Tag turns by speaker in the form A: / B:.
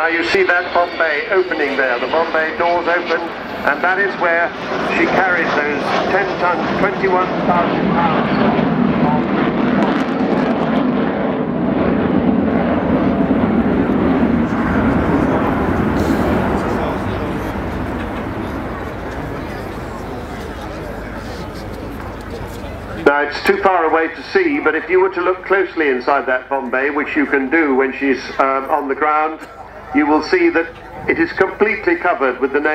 A: Now you see that bomb bay opening there, the bomb bay doors open, and that is where she carries those 10 tons, 21,000 pounds. Now it's too far away to see, but if you were to look closely inside that bomb bay, which you can do when she's um, on the ground, you will see that it is completely covered with the name